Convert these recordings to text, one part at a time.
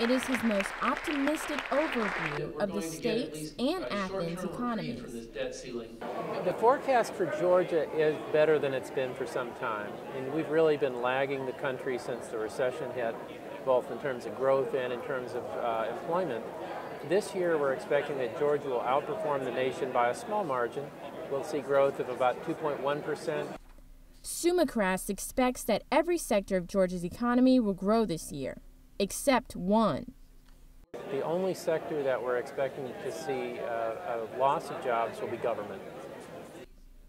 It is his most optimistic overview of the state's and Athens economies. The forecast for Georgia is better than it's been for some time. And we've really been lagging the country since the recession hit, both in terms of growth and in terms of uh, employment. This year, we're expecting that Georgia will outperform the nation by a small margin. We'll see growth of about 2.1 percent. Sumichrast expects that every sector of Georgia's economy will grow this year except one. The only sector that we're expecting to see uh, a loss of jobs will be government.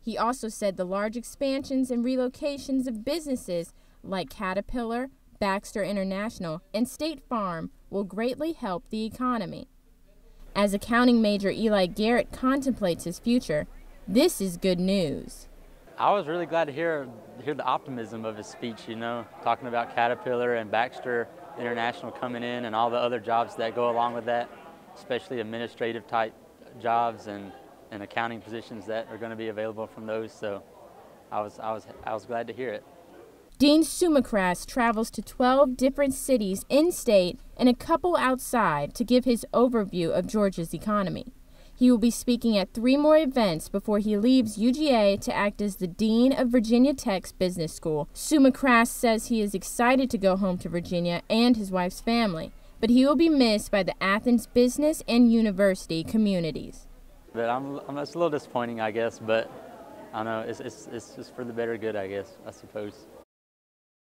He also said the large expansions and relocations of businesses like Caterpillar, Baxter International, and State Farm will greatly help the economy. As accounting major Eli Garrett contemplates his future, this is good news. I was really glad to hear hear the optimism of his speech, you know, talking about Caterpillar and Baxter International coming in and all the other jobs that go along with that, especially administrative type jobs and, and accounting positions that are going to be available from those. So I was, I was, I was glad to hear it. Dean Sumichrast travels to 12 different cities in state and a couple outside to give his overview of Georgia's economy. He will be speaking at three more events before he leaves UGA to act as the Dean of Virginia Tech's Business School. Sumichrast says he is excited to go home to Virginia and his wife's family, but he will be missed by the Athens business and university communities. But I'm, I'm it's a little disappointing, I guess, but I don't know, it's, it's, it's just for the better good, I guess, I suppose.